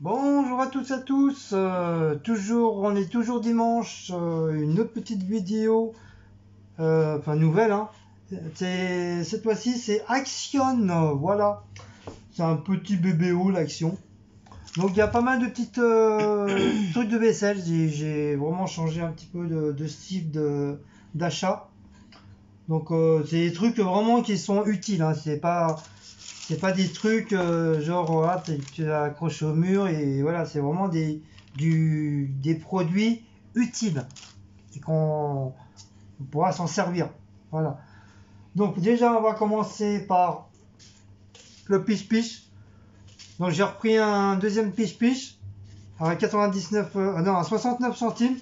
Bonjour à tous à tous, euh, toujours, on est toujours dimanche, euh, une autre petite vidéo, euh, enfin nouvelle, hein. Cette fois-ci c'est Action, voilà, c'est un petit bébéo l'Action. Donc il y a pas mal de petites trucs de vaisselle, j'ai vraiment changé un petit peu de, style d'achat. Donc c'est des trucs vraiment qui sont utiles, hein. c'est pas c'est pas des trucs euh, genre voilà, t'es- tu accroches au mur et voilà, c'est vraiment des, du, des produits utiles et qu'on on pourra s'en servir. Voilà. Donc déjà on va commencer par le piche-piche. Donc j'ai repris un deuxième piche-piche à 99, euh, ah non, à 69 centimes.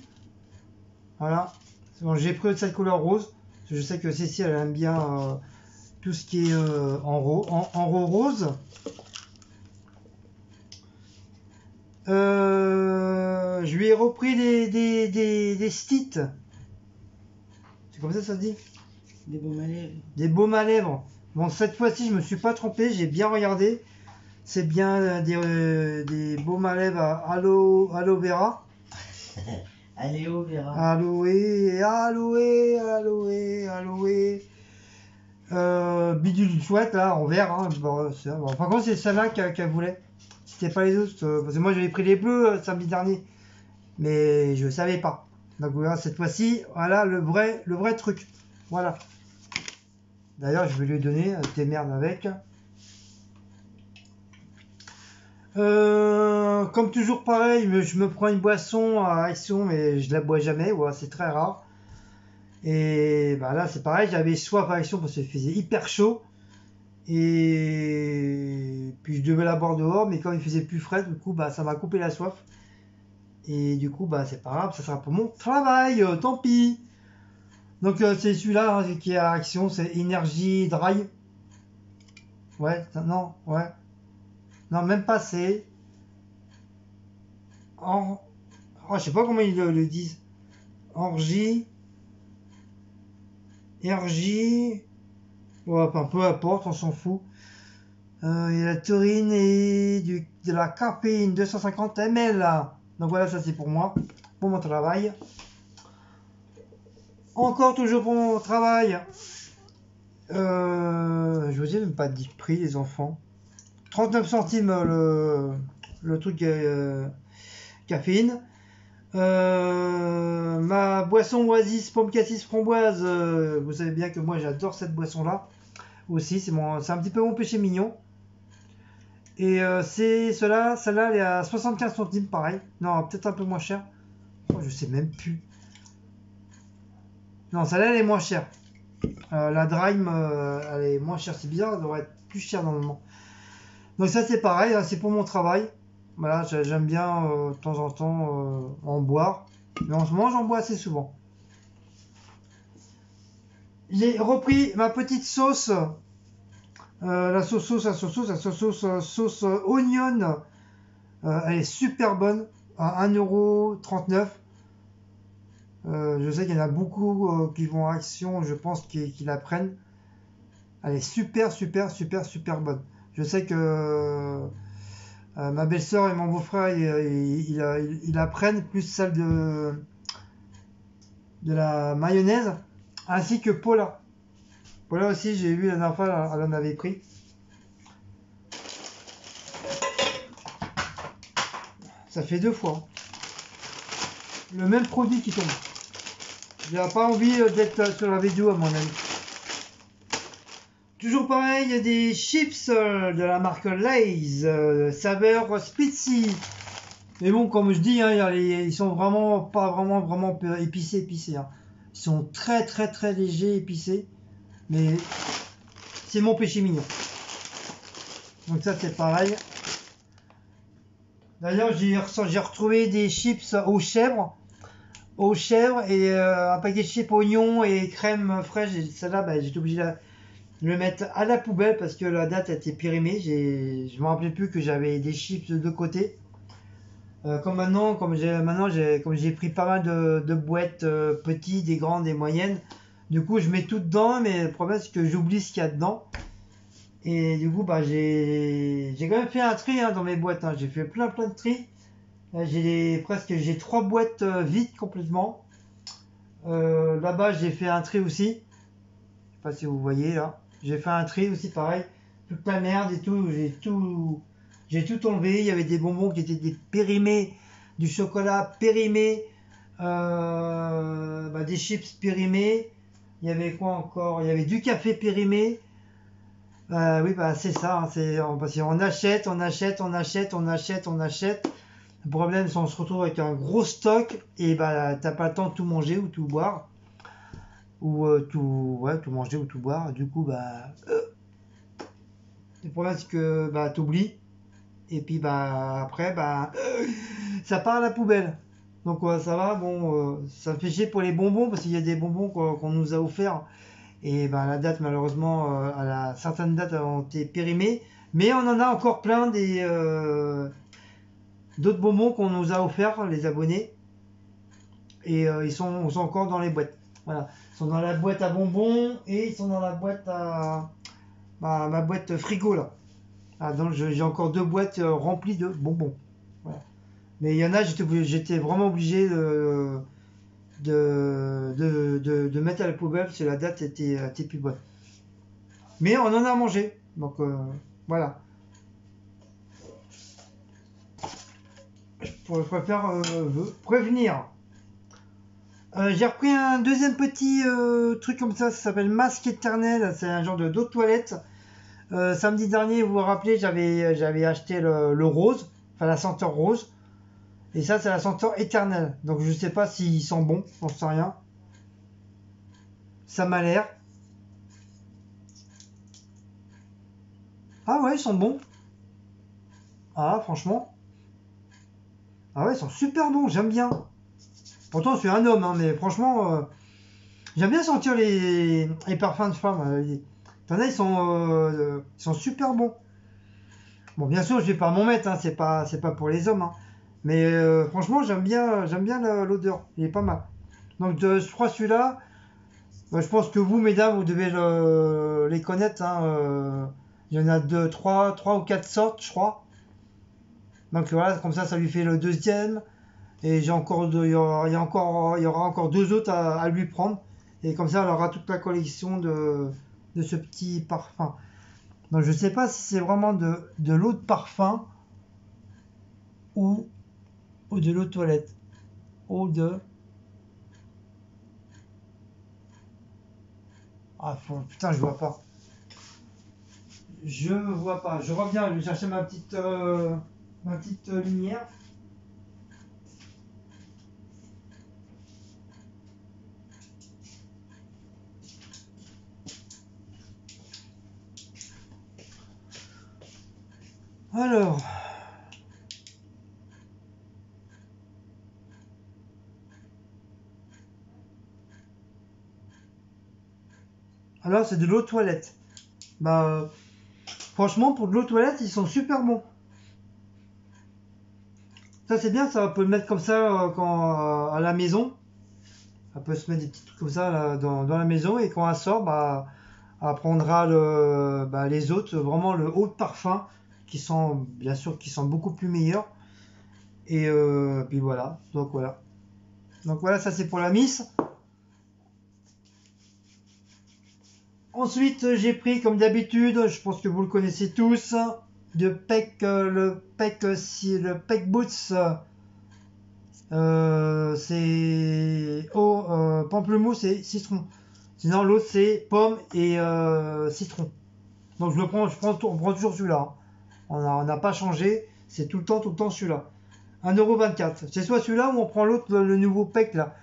Voilà. Donc j'ai pris cette couleur rose. Je sais que Cécile elle aime bien euh, tout ce qui est euh, en, ro- en, en ro- rose. Euh, je lui ai repris des, des, des, des stit. C'est comme ça que ça se dit? Des baumes à lèvres. Des baumes à lèvres. Bon, cette fois-ci, je me suis pas trompé, j'ai bien regardé. C'est bien euh, des, euh, des baumes à lèvres à aloe, aloe vera. Aléo Vera. Aloe, aloe, aloe, aloe. Euh, bidule chouette là, en vert. Hein. C'est- bon, par contre, c'est celle-là qu'elle voulait. C'était pas les autres. euh, parce que moi, j'avais pris les bleus euh, samedi dernier. Mais je savais pas. Donc voilà, cette fois-ci, voilà le vrai, le vrai truc. Voilà. D'ailleurs, je vais lui donner euh, tes merdes avec. Euh, comme toujours pareil, je me prends une boisson à action, mais je la bois jamais, c'est très rare. Et bah là, c'est pareil, j'avais soif à action parce qu'il faisait hyper chaud. Et puis je devais la boire dehors, mais quand il faisait plus frais, du coup, bah ça m'a coupé la soif. Et du coup, bah c'est pas grave, ça sera pour mon travail, euh, tant pis. Donc euh, c'est celui-là hein, qui est à action, c'est Energy Dry. Ouais, non, ouais. Non, même pas c'est. Oh, je sais pas comment ils le, le disent. Orgie. RJ. Ouais, enfin, peu importe, on s'en fout. Euh, Il la taurine et du, de la caféine 250 ml. Donc voilà, ça c'est pour moi, pour mon travail. Encore toujours pour mon travail. Euh, je vous ai même pas dit prix, les enfants. 39 centimes le, le truc euh, caféine. Euh, ma boisson Oasis pomme cassis framboise, euh, vous savez bien que moi j'adore cette boisson là aussi, c'est mon, c'est un petit peu mon péché mignon. Et euh, c'est cela, celle-là elle est à 75 centimes pareil, non peut-être un peu moins cher. Oh, je sais même plus. Non, celle-là elle est moins chère. La Drime elle est moins chère, c'est bizarre, elle devrait être plus chère normalement. Donc ça c'est pareil, hein, c'est pour mon travail. Voilà, j'ai- j'aime bien euh, de temps en temps euh, en boire. Mais en ce moment j'en bois assez souvent. J'ai repris ma petite sauce. euh, la sauce sauce, la sauce sauce, la sauce sauce, sauce oignon. Elle est super bonne. À 1,39€. Euh, je sais qu'il y en a beaucoup qui vont à Action, je pense, qui, qui la prennent. Elle est super, super, super, super bonne. Je sais que euh, ma belle-sœur et mon beau-frère, ils, ils, ils la- ils- ils la prennent, plus celle de, la mayonnaise, ainsi que Paula. Paula aussi, j'ai vu la dernière fois, elle en avait pris. Ça fait deux fois. Le même produit qui tombe. J'ai pas envie euh, d'être euh, sur la vidéo à mon avis. Toujours pareil, il y a des chips euh, de la marque Lay's, euh, saveur spicy. Mais bon, comme je dis, hein, ils sont vraiment pas vraiment vraiment épicés, épicés. hein. Ils sont très très très légers, épicés. Mais c'est mon péché mignon. Donc ça c'est pareil. D'ailleurs, j'ai re- j'ai retrouvé des chips aux chèvres, aux chèvres et euh, un paquet de chips oignons et crème fraîche. Et Celle-là, bah, j'étais obligé de la- le mettre à la poubelle parce que la date été périmée. Je me rappelais plus que j'avais des chips de côté. Euh, comme maintenant, comme j'ai maintenant comme j'ai pris pas mal de, boîtes euh, petites, des grandes, des moyennes. Du coup, je mets tout dedans, mais le problème c'est que j'oublie ce qu'il y a dedans. Et du coup, bah, j'ai quand même fait un tri hein, dans mes boîtes. Hein. J'ai fait plein plein de tri. J'ai presque j'ai trois boîtes euh, vides complètement. Là-bas, j'ai fait un tri aussi. Je sais pas si vous voyez là. J'ai fait un tri aussi, pareil. Toute la merde et tout. J'ai tout, j'ai tout enlevé. Il y avait des bonbons qui étaient des périmés, du chocolat périmé, euh, bah, des chips périmés. Il y avait quoi encore? Il y avait du café périmé. Euh, oui, bah c'est ça. Hein, c'est parce qu'on achète, on achète, on achète, on achète, on achète. Le problème, c'est qu'on se retrouve avec un gros stock et bah t'as pas le temps de tout manger ou tout boire ou euh, tout ouais tout manger ou tout boire. Du coup, bah euh, le problème c'est que bah t'oublies et puis bah après bah ça part à la poubelle. Donc ça va, bon, ça fait chier pour les bonbons parce qu'il y a des bonbons qu'on nous a offerts et ben, la date, malheureusement, euh, à la, certaines dates ont été périmées. Mais on en a encore plein des euh, d'autres bonbons qu'on nous a offerts, les abonnés. Et euh, ils sont, encore dans les boîtes. Voilà. Ils sont dans la boîte à bonbons et ils sont dans la boîte à. Bah, ma boîte frigo là. Ah, j'ai encore deux boîtes remplies de bonbons. Mais il y en a, j'étais vraiment obligé de de, de, de, mettre à la poubelle parce que la date était, était plus bonne. Mais on en a mangé. Donc euh, voilà. Je préfère euh, prévenir. Euh, j'ai repris un deuxième petit truc comme ça, ça s'appelle Masque éternel, c'est un genre de d'eau de toilette. samedi dernier, vous vous rappelez, j'avais, acheté le, le, rose, enfin la senteur rose. Et ça, c'est la senteur éternelle. Donc je sais pas s'ils sont bons, j'en sais rien. Ça m'a l'air. Ah ouais, ils sont bons. Ah, franchement. Ah ouais, ils sont super bons, j'aime bien. Pourtant, je suis un homme, hein, mais franchement, euh, j'aime bien sentir les, parfums de femmes. Euh, T'en as, ils sont, euh, ils sont super bons. Bon, bien sûr, je vais pas m'en mettre, hein, c'est pas, pour les hommes. Hein. Mais euh, franchement, j'aime bien, j'aime bien l'odeur. Il est pas mal. Donc, je crois celui-là. Bah, je pense que vous, mesdames, vous devez les connaître. Hein, euh, il y en a deux, trois, trois ou quatre sortes, je crois. Donc voilà, comme ça, ça lui fait le deuxième. Et j'ai encore, il y aura, encore, il y aura encore deux autres à, lui prendre. Et comme ça, elle aura toute la collection de, de ce petit parfum. Donc je sais pas si c'est vraiment de, de l'eau de parfum ou ou de l'eau de toilette. Eau de... Ah, putain, je vois pas. Je vois pas. Je reviens, je vais chercher ma petite, euh, ma petite euh, lumière. Alors... Alors c'est de l'eau toilette. Bah franchement pour de l'eau toilette ils sont super bons. Ça c'est bien, ça peut le mettre comme ça euh, euh, à la maison. Ça peut se mettre des petits trucs comme ça dans, la maison et quand elle sort, bah, elle prendra bah, les autres, vraiment le haut de parfum qui sont bien sûr qui sont beaucoup plus meilleurs. Et euh, puis voilà, donc voilà. Donc voilà, ça c'est pour la miss. Ensuite, j'ai pris, comme d'habitude, je pense que vous le connaissez tous, de Peck, euh, le Peck, si, le Peck Boots. Euh, c'est oh, euh, pamplemousse et citron. Sinon, l'autre c'est pomme et citron. Donc je le prends, je prends, on prend toujours celui-là. On n'a pas changé, c'est tout le temps, tout le temps celui-là. 1,24€. C'est soit celui-là ou on prend l'autre, le, nouveau Peck là.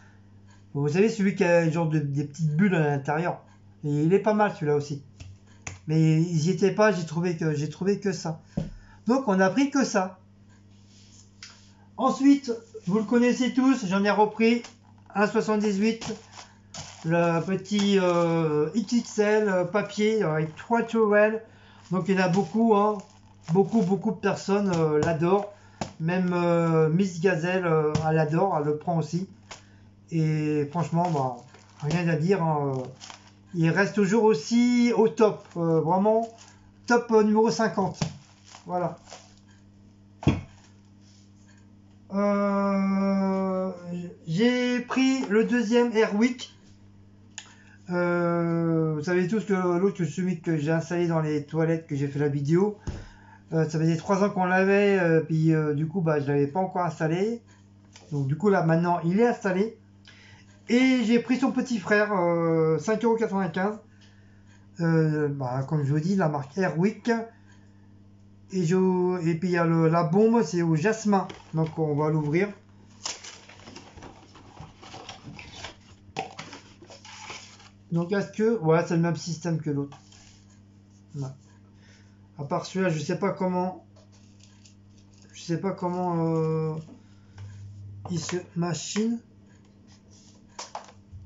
Vous savez, celui qui a genre de, des petites bulles à l'intérieur. Et il est pas mal celui-là aussi. Mais ils n'y étaient pas, j'ai trouvé que trouvé que ça. Donc on a pris que ça. Ensuite, vous le connaissez tous, j'en ai repris 1,78 le petit euh, XXL euh, papier avec trois tourelles. Donc il y en a beaucoup, hein. Beaucoup, beaucoup de personnes euh, l'adorent. Même Miss Gazelle, elle l'adore, elle le prend aussi. Et franchement, bah, rien à dire. Hein il reste toujours aussi au top. Euh, vraiment, top numéro 50. Voilà. j'ai pris le deuxième Airwick. vous savez tous que l'autre, celui que j'ai installé dans les toilettes, que j'ai fait la vidéo, ça faisait trois ans qu'on l'avait, puis du coup, bah, je l'avais pas encore installé. Donc du coup là maintenant il est installé. Et j'ai pris son petit frère, 5,95€. Euh, bah, comme je vous dis, la marque Airwick. Et, je, et puis il y a la bombe, c'est au jasmin. Donc on va l'ouvrir. Donc est-ce que... Ouais, c'est le même système que l'autre. À part celui-là, je sais pas comment... Je sais pas comment... Euh, il se machine.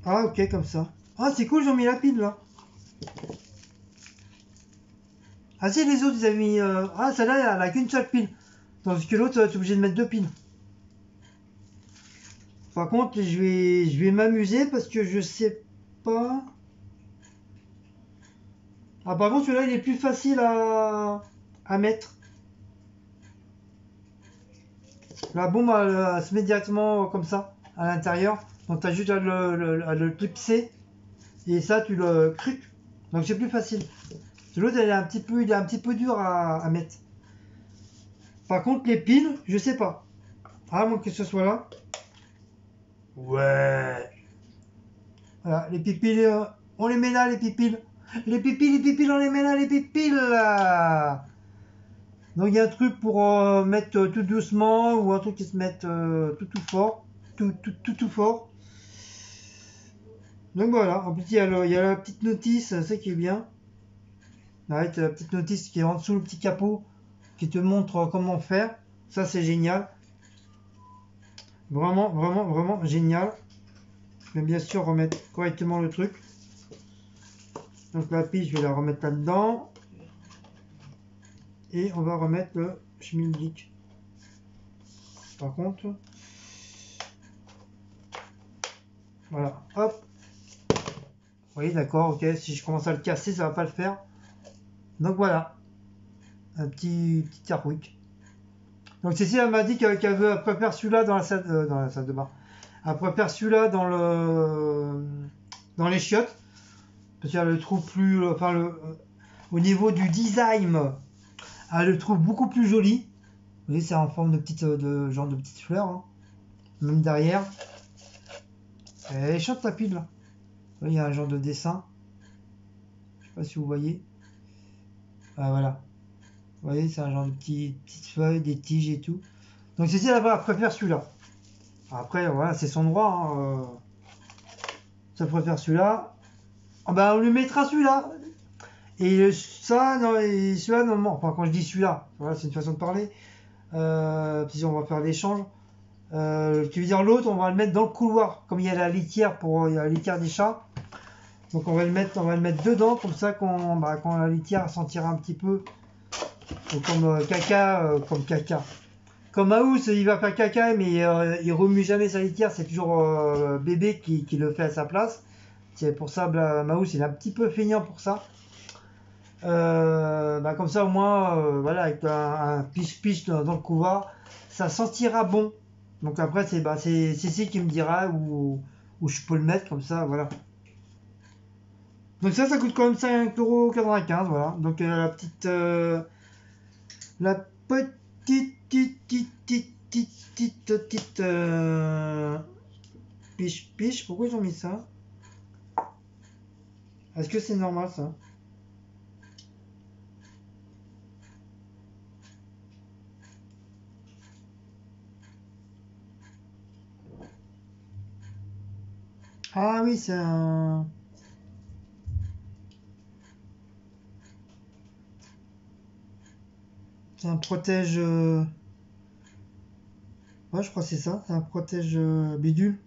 Ah, ok, comme ça. Ah, c'est cool, j'ai mis la pile, là. Ah, si, les autres, ils avaient mis... Euh, ah, celle-là, elle a qu'une seule pile. Tandis que l'autre, tu es obligé de mettre deux piles. Par contre, je vais, je vais m'amuser parce que je sais pas... Ah, par contre, celui-là, il est plus facile à, à mettre. La bombe, elle, se met directement comme ça, à l'intérieur. Donc tu as juste à le, clipser. Et ça, tu le cric. Donc c'est plus facile. L'autre, il est un petit peu, il est un petit peu dur à, mettre. Par contre, les piles, je sais pas. Ah, moi que ce soit là. Ouais. Voilà, les pipiles, euh, on les met là, les pipiles. Les pipiles, les pipiles, on les met là, les pipiles. Là. Donc il y a un truc pour euh, mettre tout doucement ou un truc qui se mette euh, tout tout fort. Tout tout, tout tout fort. Donc voilà, en plus il y, a la petite notice, c'est qui est bien. Arrête, la petite notice qui est en dessous le petit capot qui te montre comment faire. Ça c'est génial. Vraiment, vraiment, vraiment génial. Je vais bien sûr remettre correctement le truc. Donc la pile, je vais la remettre là-dedans. Et on va remettre le schmilblick. Par contre, voilà, hop. Oui, d'accord, ok. Si je commence à le casser, ça va pas le faire. Donc voilà, un petit petit Airwick. Donc Cécile elle m'a dit qu'elle veut préparer celui-là dans la salle euh, dans la salle de bain. Préfère celui-là dans le dans les chiottes parce qu'elle le trouve plus enfin le au niveau du design elle ah, le trouve beaucoup plus joli. Vous voyez, c'est en forme de petite, euh, de genre de petites fleurs. Hein. Même derrière. Elle chante la là. il y a un genre de dessin. Je sais pas si vous voyez. Ah, voilà. Vous voyez, c'est un genre de petites feuilles, des tiges et tout. Donc c'est ça, elle préfère celui-là. Après, voilà, c'est son droit. Hein, euh. Ça préfère celui-là. Ben, on lui mettra celui-là. Et ça, non, et celui-là, non, enfin, quand je dis celui-là, voilà, c'est une façon de parler. Euh, si on va faire l'échange. Euh, tu veux dire l'autre, on va le mettre dans le couloir, comme il y a la litière pour la litière des chats. Donc on va le mettre, on va le mettre dedans, comme ça quand, bah, quand la litière sentira un petit peu comme euh, caca, euh, comme caca. Comme Maus, il va faire caca, mais il remue jamais sa litière, c'est toujours bébé qui, qui, le fait à sa place. C'est pour ça, Maus, il est un petit peu feignant pour ça. Euh, bah comme ça au moins, euh, voilà, avec un, piche-piche dans, le couloir, ça sentira bon. Donc après, c'est bah, ici qui me dira où, où je peux le mettre, comme ça, voilà. Donc ça, ça coûte quand même 5,95€, voilà. Donc euh, la petite... la petite... petite... petite... petite... petite... piche-piche, pourquoi ils ont mis ça? Est-ce que c'est normal, ça? Ah oui, c'est un... Protège... Euh, ouais, je crois que c'est ça. C'est un protège euh, bidule.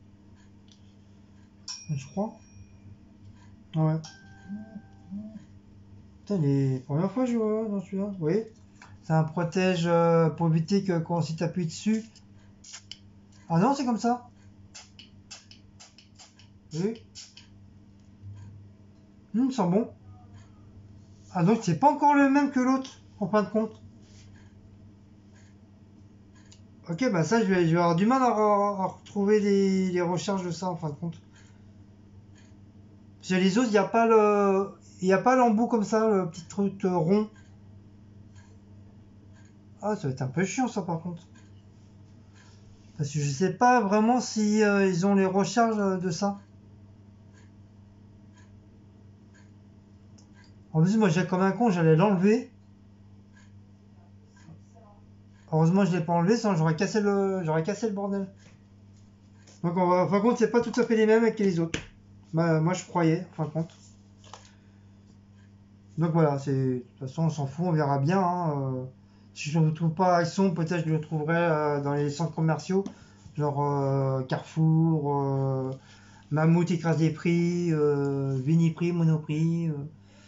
Je crois. Ouais. Putain, les premières fois je vois dans celui-là. Voyez C'est un protège euh, pour éviter que quand on t'appuie dessus... Ah non, c'est comme ça Oui. Hum, sent bon. Ah donc c'est pas encore le même que l'autre, en fin de compte. Ok, bah ça je vais, avoir du mal à, retrouver les, les, recharges de ça en fin de compte. Parce les autres, il n'y a pas le. Il n'y a pas l'embout comme ça, le petit truc rond. Ah, ça va être un peu chiant ça par contre. Parce que je sais pas vraiment si euh, ils ont les recharges de ça. En plus, moi, j'ai comme un con, j'allais l'enlever. Heureusement, je l'ai pas enlevé, sinon j'aurais cassé le, j'aurais cassé le bordel. Donc, on va, de compte, c'est pas tout à fait les mêmes que les autres. Bah, moi, je croyais, en fin de compte. Donc voilà, c'est de toute façon, on s'en fout, on verra bien. Hein, euh. Si je ne trouve pas Action, peut-être je le trouverai euh, dans les centres commerciaux, genre euh, Carrefour, Mammouth écrase des prix, Viniprix, Monoprix,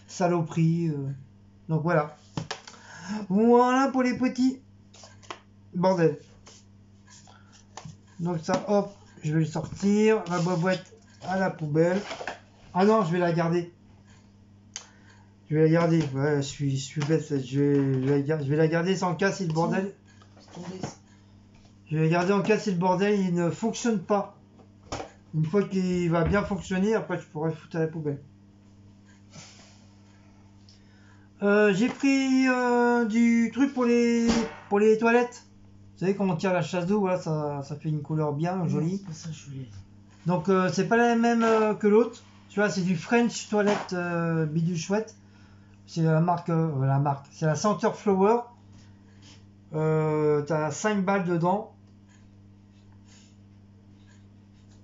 Saloprix. Donc voilà. Voilà pour les petits. Bordel. Donc ça, hop, je vais le sortir. La boîte à la poubelle. Ah non, je vais la garder. Je vais la garder. Ouais, je suis, je suis bête. Je vais, je vais la garder sans casser le bordel. Je vais la garder en cas si le bordel il ne fonctionne pas. Une fois qu'il va bien fonctionner, après je pourrai le foutre à la poubelle. Euh, j'ai pris euh, du truc pour les pour les toilettes. Vous savez quand on tire la chasse d'eau, voilà, ça, ça, fait une couleur bien jolie. Donc euh, c'est pas la même que l'autre. Tu vois, c'est du French toilette bidule chouette. C'est la marque, la marque, c'est la Center Flower. T'as 5 balles dedans.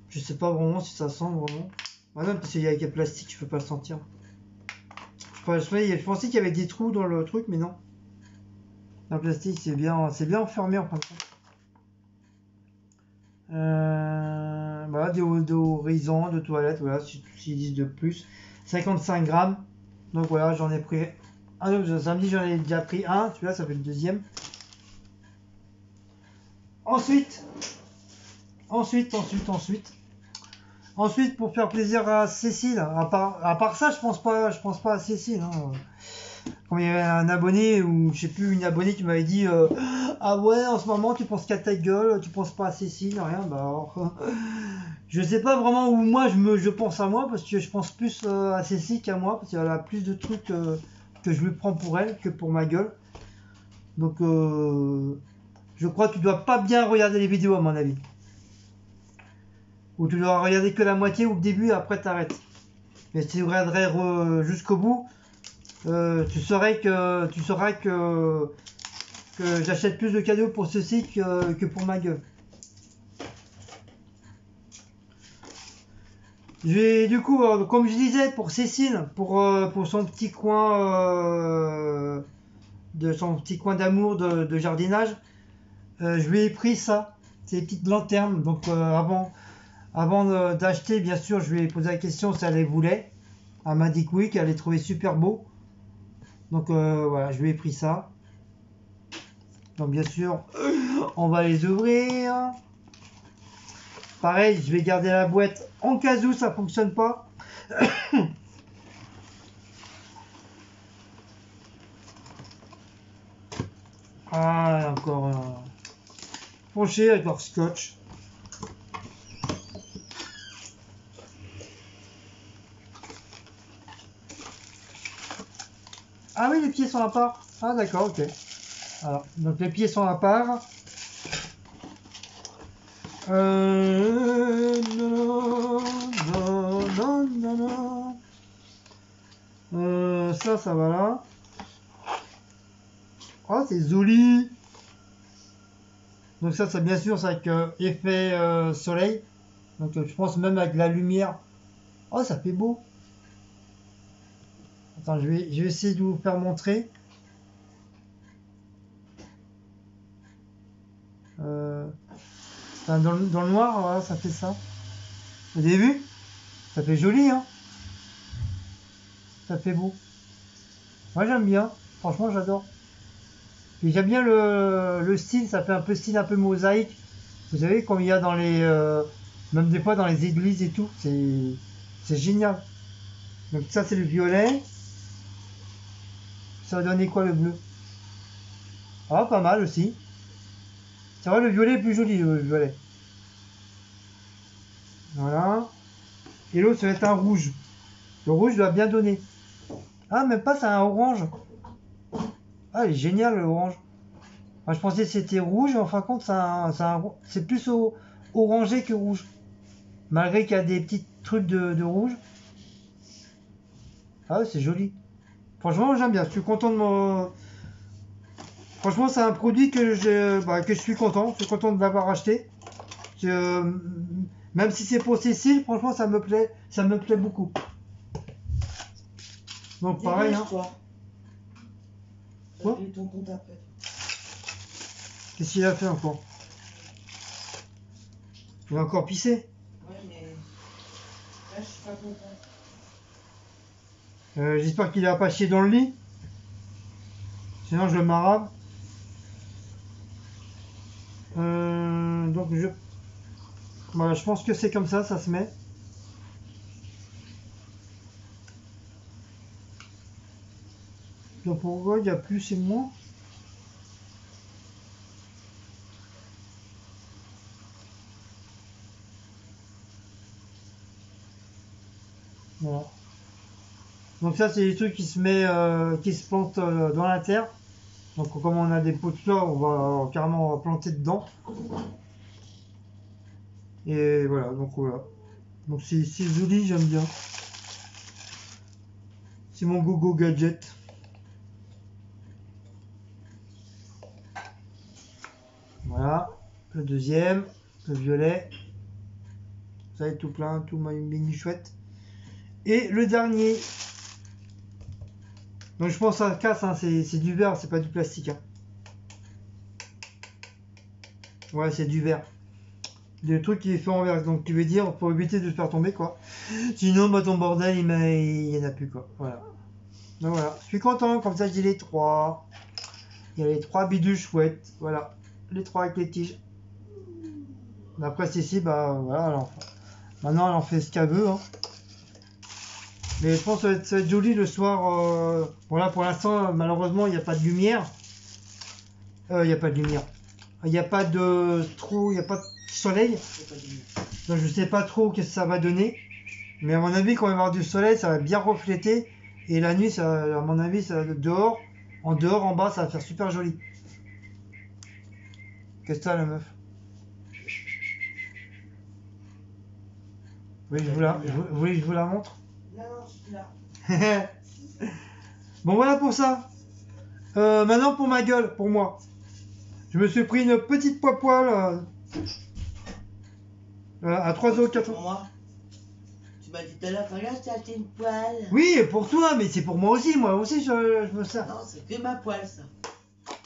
Je sais pas vraiment si ça sent vraiment. Ah non, parce qu'il y a avec plastique, je peux pas le sentir je pensais qu'il y avait des trous dans le truc, mais non. Le plastique, c'est bien, c'est bien enfermé en fin. Euh, voilà, horizons de toilette, voilà, si disent de plus. 55 grammes. Donc voilà, j'en ai pris un autre. Samedi, j'en ai déjà pris un. Celui-là, ça fait le deuxième. Ensuite, ensuite, ensuite, ensuite. Ensuite, pour faire plaisir à Cécile, à part, à part ça, je pense pas, je pense pas à Cécile. Hein. Un abonné ou je sais plus une abonnée qui m'avait dit euh, ah ouais en ce moment tu penses qu'à ta gueule, tu penses pas à Cécile, rien. Bah alors, je sais pas vraiment où moi je me, pense à moi parce que je pense plus euh, à Cécile qu'à moi parce qu'elle a plus de trucs euh, que je lui prends pour elle que pour ma gueule. Donc je crois que tu dois pas bien regarder les vidéos à mon avis. Ou tu dois regarder que la moitié ou le début après t'arrêtes. Mais si tu regarderais jusqu'au bout, euh, tu saurais que tu sauras que, j'achète plus de cadeaux pour ceci que, pour ma gueule. Du coup, euh, comme je disais, pour Cécile, pour, euh, son petit coin de son petit coin d'amour de, jardinage, je lui ai pris ça, ces petites lanternes. Donc avant, avant d'acheter, bien sûr, je lui ai posé la question si elle les voulait. Elle m'a dit que oui, qu'elle les trouvait super beaux. Donc euh, voilà, je lui ai pris ça. Donc bien sûr, on va les ouvrir. Pareil, je vais garder la boîte en cas où ça fonctionne pas. ah, encore un penché avec leur scotch. Ah oui, les pieds sont à part. Ah d'accord, ok. Alors, donc les pieds sont à part. Euh, non, non, non. Euh, ça, ça va là. Oh, c'est joli. Donc ça, c'est bien sûr, c'est avec euh, effet euh, soleil. Donc je pense même avec la lumière. Oh, ça fait beau. Attends, je vais, je vais essayer de vous faire montrer. Euh, dans, dans, le noir, voilà, ça fait ça. Avez vu? Ça fait joli, hein Ça fait beau. Moi, j'aime bien. Franchement, j'adore. J'aime bien le, le, style, ça fait un peu style un peu mosaïque. Vous savez, comme il y a dans les... Euh, même des fois dans les églises et tout. C'est génial. Donc ça, c'est le violet. Ça va donner quoi le bleu? Ah, pas mal aussi. Ça va, le violet est plus joli, le violet. Voilà. Et l'autre, ça va être un rouge. Le rouge doit bien donner. Ah, même pas, c'est un orange. Ah, il est génial, le orange. je pensais que c'était rouge, mais en fin de compte, c'est plus orangé que rouge. Malgré qu'il y a des petits trucs de, rouge. Ah, c'est joli. Franchement, j'aime bien. Je suis content de mon... Franchement, c'est un produit que je, bah, que je suis content. Je suis content de l'avoir acheté. Même si c'est pour Cécile, franchement, ça me plaît. Ça me plaît beaucoup. Donc, pareil. Hein. Quoi Qu'est-ce qu'il a fait encore? Il a encore pissé? Ouais, mais là, je suis pas content. Euh, J'espère qu'il a pas chié dans le lit. Sinon, je le. Euh, donc, je... Voilà, je pense que c'est comme ça, ça se met. Donc pourquoi il y a plus et moins Voilà. Donc ça c'est des trucs qui se met, euh, qui se plantent euh, dans la terre. Donc comme on a des pots de fleurs, on va carrément planter dedans. Et voilà, donc voilà. Donc c'est joli, j'aime bien. C'est mon gogo gadget. Voilà, le deuxième, le violet. Ça est tout plein, tout mini chouette. Et le dernier. Donc je pense que ça casse, c'est du verre, c'est pas du plastique. Hein. Ouais, c'est du verre. Des trucs qui est fait en verre. Donc tu veux dire pour éviter de se faire tomber quoi. Sinon bah ton bordel il, il y en a plus quoi. Voilà. Donc voilà. Je suis content, comme ça j'ai les trois. Il y a les trois bidules chouettes. Voilà les trois avec les tiges. D'après Cécile, bah voilà, maintenant elle en fait ce qu'elle veut. Hein. Mais je pense que ça va être, joli le soir. Euh, voilà, pour l'instant, malheureusement, il n'y a pas de lumière. Euh, il n'y a pas de lumière. Il n'y a pas de trou, il n'y a pas de soleil. Donc je sais pas trop ce que ça va donner. Mais à mon avis, quand il va y avoir du soleil, ça va bien refléter. Et la nuit, ça, à mon avis, ça, dehors, en dehors, en bas, ça va faire super joli. Qu'est-ce que t'as la meuf? Oui, je vous la, je, je vous la montre Non, non, je suis là. bon, voilà pour ça. Euh, maintenant pour ma gueule, pour moi. Je me suis pris une petite poil euh, euh, à 3,80€. Pour moi Tu m'as dit tout à l'heure, regarde, j'ai acheté une poêle. Oui, pour toi, mais c'est pour moi aussi. Moi aussi, je, je me sers. Non, c'est que ma poêle, ça.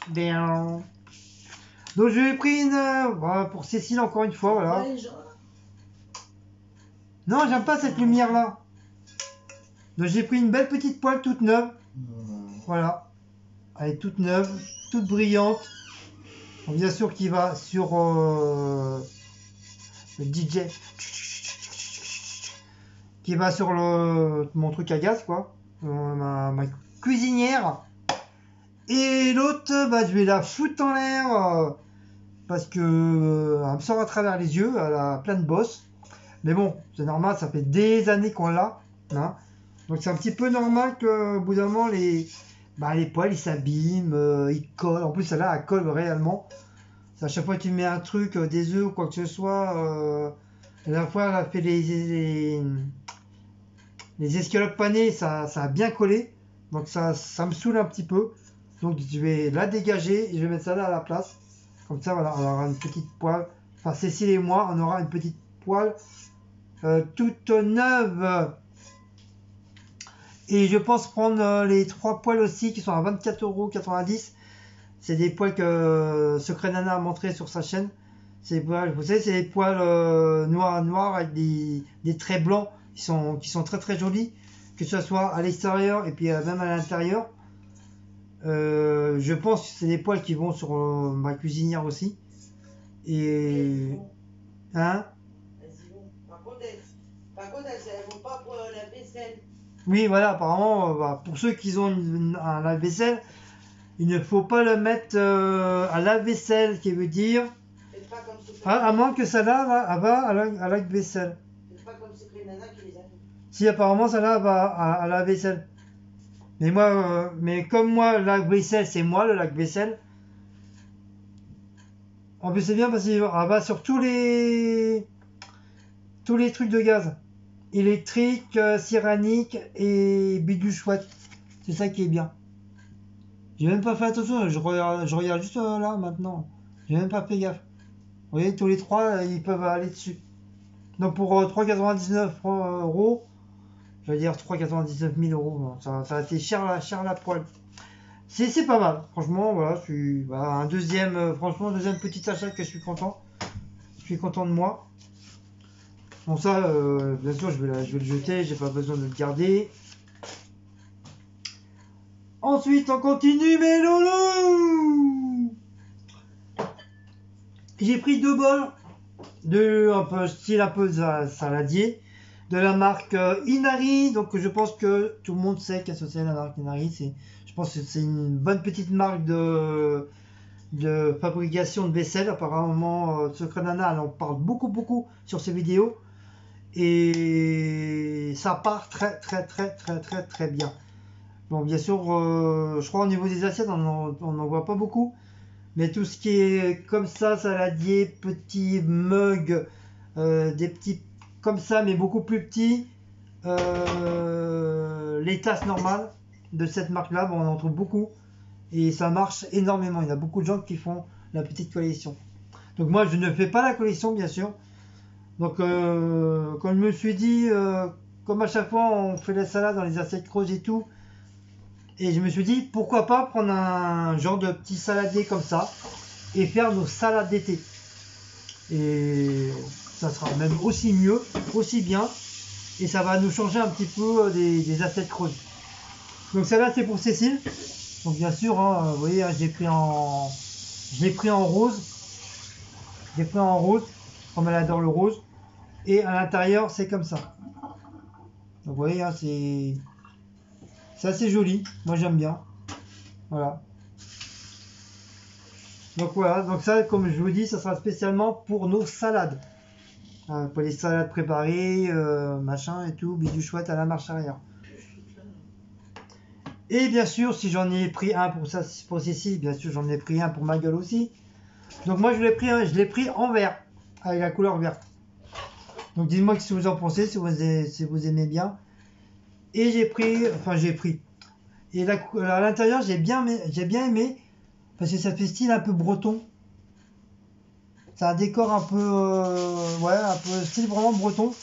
Bien. Donc je lui ai pris une euh, pour Cécile encore une fois, voilà. Non, j'aime pas cette lumière là. Donc j'ai pris une belle petite poêle toute neuve. Voilà. Elle est toute neuve, toute brillante. bien sûr qui va sur euh, le DJ. Qui va sur le, mon truc à gaz quoi. Euh, ma, ma, cuisinière. Et l'autre, bah, je vais la foutre en l'air parce que euh, elle me sort à travers les yeux, elle a plein de bosses. Mais bon, c'est normal, ça fait des années qu'on l'a. Hein. Donc c'est un petit peu normal que bout d'un moment les, bah, les poils ils s'abîment, euh, ils collent. En plus celle-là elle colle réellement. À chaque fois que tu mets un truc, euh, des œufs ou quoi que ce soit, la dernière fois elle a fait les, les, les escalopes panées, ça, ça, a bien collé. Donc ça, ça me saoule un petit peu. Donc je vais la dégager et je vais mettre ça là à la place. Comme ça, voilà, on aura une petite poêle. Enfin, Cécile et moi, on aura une petite poêle euh, toute neuve. Et je pense prendre euh, les trois poêles aussi qui sont à 24,90€. C'est des poêles que euh, Secret Nana a montré sur sa chaîne. C'est poêles, vous savez, c'est des poils noirs noirs avec des, traits blancs qui sont, qui sont très très jolis. Que ce soit à l'extérieur et puis même à l'intérieur. Euh, je pense que c'est des poils qui vont sur euh, ma cuisinière aussi. Et. Hein par contre, elles, par contre, elles, vont pas pour la vaisselle. Oui, voilà, apparemment, euh, bah, pour ceux qui ont une- un lave-vaisselle, il ne faut pas le mettre euh, à lave-vaisselle, qui veut dire, C'est pas comme Secret à, à moins que ça lave à, à, bas à la- à lave-vaisselle. Si apparemment ça lave à, à, à la vaisselle. Mais moi, euh, mais comme moi, le lave-vaisselle, c'est moi le lave-vaisselle. En plus, c'est bien parce qu'il va sur tous les tous les trucs de gaz, électrique, euh, céramique et bidule chouette. C'est ça qui est bien. J'ai même pas fait attention. Je regarde, je regarde juste euh, là maintenant. J'ai même pas fait gaffe. Vous voyez, tous les trois, euh, ils peuvent aller dessus. Donc pour euh, 3,99 euros, je veux dire 3,99 000 euros, ça, ça a été cher la, cher la poêle. C'est pas mal, franchement, voilà, je suis voilà, un deuxième, euh, franchement, deuxième petit achat que je suis content. Je suis content de moi. Bon ça, euh, bien sûr, je vais, le jeter, j'ai pas besoin de le garder. Ensuite, on continue, mes loulous J'ai pris deux bols de un peu style un peu sa- saladier de la marque euh, Inari. Donc je pense que tout le monde sait c'est la marque Inari c'est je pense que c'est une bonne petite marque de fabrication de vaisselle. Apparemment euh, Secret Nana elle en parle beaucoup beaucoup sur ses vidéos et ça part très très très très très très bien bon bien sûr euh, je crois au niveau des assiettes on en- on n'en voit pas beaucoup mais tout ce qui est comme ça, saladier, petits mugs, euh, des petits comme ça, mais beaucoup plus petits, euh, les tasses normales de cette marque-là, bon, on en trouve beaucoup. Et ça marche énormément. Il y a beaucoup de gens qui font la petite collection. Donc moi, je ne fais pas la collection, bien sûr. Donc, euh, comme je me suis dit, euh, comme à chaque fois, on fait la salade dans les assiettes creuses et tout, et je me suis dit, pourquoi pas prendre un genre de petit saladier comme ça et faire nos salades d'été. Et ça sera même aussi mieux, aussi bien. Et ça va nous changer un petit peu euh, des, des assiettes creuses. Donc celle-là, c'est pour Cécile. Donc bien sûr, hein, vous voyez, hein, j'ai pris en, je l'ai pris en rose. J'ai pris en rose, comme elle adore le rose. Et à l'intérieur, c'est comme ça. Vous voyez, hein, c'est assez joli, moi j'aime bien. Voilà. Donc voilà, donc ça, comme je vous dis, ça sera spécialement pour nos salades. Euh, pour les salades préparées, euh, machin et tout, bidou chouette à la marche arrière. Et bien sûr, si j'en ai pris un pour ça, pour Cécile, bien sûr, j'en ai pris un pour ma gueule aussi. Donc moi, je l'ai pris, je l'ai pris en vert, avec la couleur verte. Donc dites-moi ce que vous en pensez, si vous, aimez bien. Et j'ai pris, enfin j'ai pris. Et à l'intérieur, j'ai bien, j'ai bien aimé parce que ça fait style un peu breton. C'est un décor un peu, euh, ouais, un peu style vraiment breton.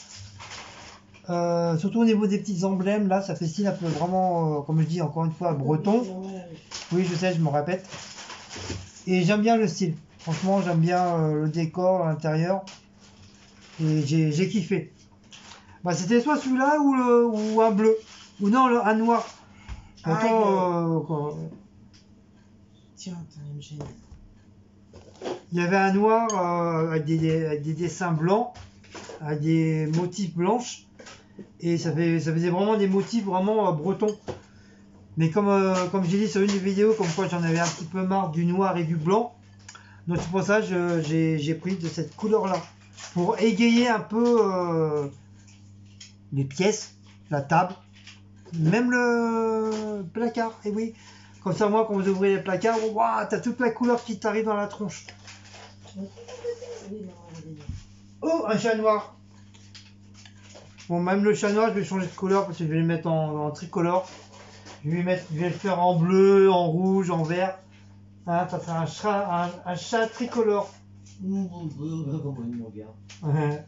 Euh, surtout au niveau des petits emblèmes, là, ça fait style un peu vraiment, euh, comme je dis encore une fois, breton. Oui, je sais, je me répète. Et j'aime bien le style. Franchement, j'aime bien le décor à l'intérieur. Et j'ai kiffé. Bah, c'était soit celui-là ou, le, ou un bleu. Ou non, le, un noir. Ah, Autant, euh, quoi. Tiens, t'as une gêne. Il y avait un noir euh, avec, des, des- avec des dessins blancs, avec des motifs blanches. Et ça, fait, ça faisait vraiment des motifs vraiment euh, bretons. Mais comme, euh, comme j'ai dit sur une des vidéos, comme quoi j'en avais un petit peu marre du noir et du blanc. Donc c'est pour ça que j'ai pris de cette couleur-là. Pour égayer un peu euh, les pièces, la table, même le placard. Et oui, comme ça, moi, quand vous ouvrez les placards, waouh, t'as toute la couleur qui t'arrive dans la tronche. Oh, un chat noir. Bon, même le chat noir, je vais changer de couleur parce que je vais le mettre en, tricolore. Je vais, le faire en bleu, en rouge, en vert. Hein, ça sera un, un chat tricolore.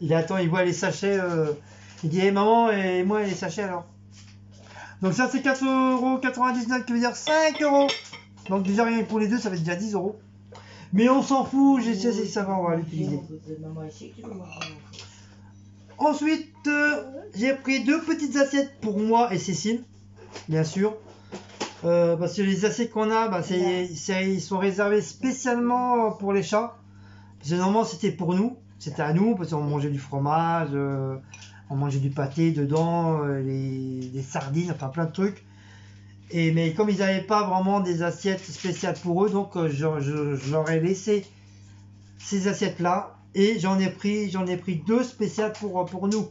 Il attend, il voit les sachets. euh, il dit, maman, et moi, les sachets alors Donc, ça, c'est 4,99€ qui veut dire 5 euros. Donc, déjà, rien que pour les deux, ça fait déjà 10 euros. Mais on s'en fout, j'ai essayé ça va, on va l'utiliser. Ensuite, euh, j'ai pris deux petites assiettes pour moi et Cécile, bien sûr. Euh, parce que les assiettes qu'on a, bah, ils sont réservés spécialement pour les chats. Parce que normalement, c'était pour nous. C'était à nous, parce qu'on mangeait du fromage, euh, On mangeait du pâté dedans, euh, les, des sardines, enfin plein de trucs. Et, mais comme ils n'avaient pas vraiment des assiettes spéciales pour eux, donc euh, je, leur ai laissé ces assiettes-là. Et j'en ai pris, ai pris deux spéciales pour, pour nous.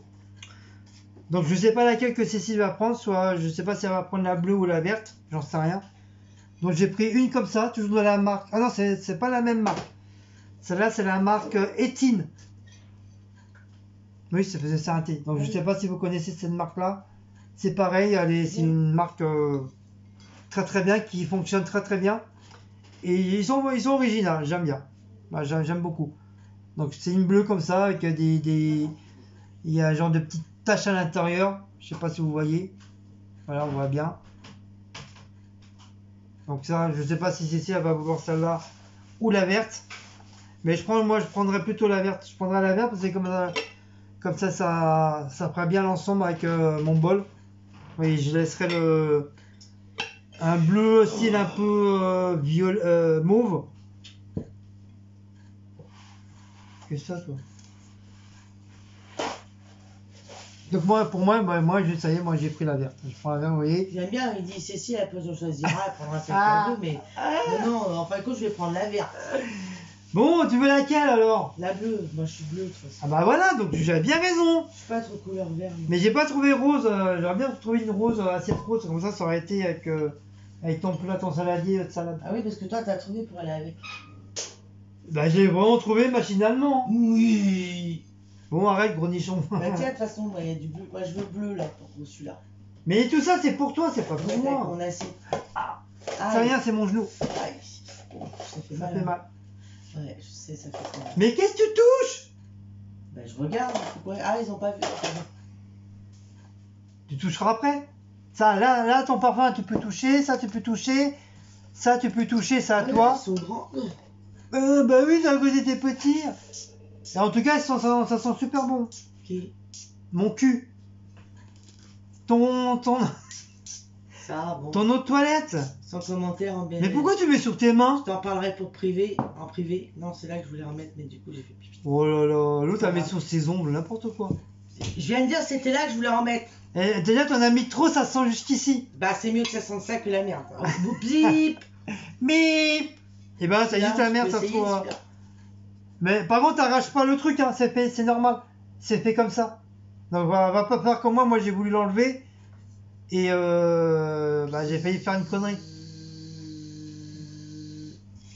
Donc je sais pas laquelle que Cécile va prendre, soit je sais pas si elle va prendre la bleue ou la verte, j'en sais rien. Donc j'ai pris une comme ça, toujours de la marque. Ah non, c'est pas la même marque. Celle-là, c'est la marque Etine. Oui, ça faisait ça un thé. Donc je sais pas si vous connaissez cette marque-là. C'est pareil, c'est une marque euh, très très bien, qui fonctionne très très bien. Et ils sont, ils sont originaux, j'aime bien. Moi, J'aime beaucoup. Donc c'est une bleue comme ça, avec des, des... Il y a un genre de petites taches à l'intérieur. Je sais pas si vous voyez. Voilà, on voit bien. Donc ça, je sais pas si Cécile elle va vouloir celle-là ou la verte. Mais je prends, moi je prendrais plutôt la verte. Je prendrais la verte parce que comme ça, comme ça, ça, ça fera bien l'ensemble avec euh, mon bol. Oui, je laisserai le un bleu style un peu euh, viol, euh, mauve. Qu'est-ce que ça, toi Donc moi, pour moi, bah, moi, je- ça y est, moi j'ai pris la verte. Je prends la verte, vous voyez. J'aime bien, il dit Cécile, elle peut se choisira, elle prendra celle Ah. veut, mais non, non, en fin de compte, je vais prendre la verte. Bon, tu veux laquelle alors La bleue, moi je suis bleue de toute façon. Ah bah voilà, donc j'avais bien raison. Je suis pas trop couleur vert. moi. Mais j'ai pas trouvé rose. euh, J'aurais bien trouvé une rose euh, assiette rose, comme ça, ça aurait été avec, euh, avec ton plat, ton saladier de salade. Ah oui, parce que toi, t'as trouvé pour aller avec. Bah j'ai vraiment trouvé machinalement. Oui Bon, arrête, gros nichon. Bah tiens, de toute façon, moi, il y a du bleu. Moi, je veux bleu là pour celui-là. Mais tout ça, c'est pour toi, c'est pas pour moi. mon assiette. Ah, Aïe, C'est rien, c'est mon genou. aïe. Ça fait Ça mal. fait hein. mal. Ouais, je sais, ça fait mal. Mais qu'est-ce que tu touches? Bah, je regarde. Ah, ils ont pas vu. Tu toucheras après? Ça, là, là, ton parfum, tu peux toucher. Ça, tu peux toucher. Ça, tu peux toucher, ça à toi. Ils sont grands. Euh, bah oui, ça vous étiez petit. Et en tout cas, ça sent, ça sent super bon. Mon cul. Ton, ton, Bon. ton eau de toilette. Sans commentaire en bien. Mais pourquoi tu mets sur tes mains Je t'en parlerai pour privé, en privé. Non, c'est là que je voulais remettre, mais du coup, j'ai fait pipi. Oh là là, l'autre met va. sur ses ongles, n'importe quoi. Je viens de dire c'était là que je voulais remettre. Et déjà, t'en as mis trop, ça sent jusqu'ici. Bah, c'est mieux que ça sente ça que la merde. Bip Mais. Et ben, ça y est, ta merde, ça se trouve. hein. Mais par contre, t'arraches pas le truc, hein, c'est normal. C'est fait comme ça. Donc va, va pas faire comme moi, moi j'ai voulu l'enlever. Et euh, bah, j'ai failli faire une connerie.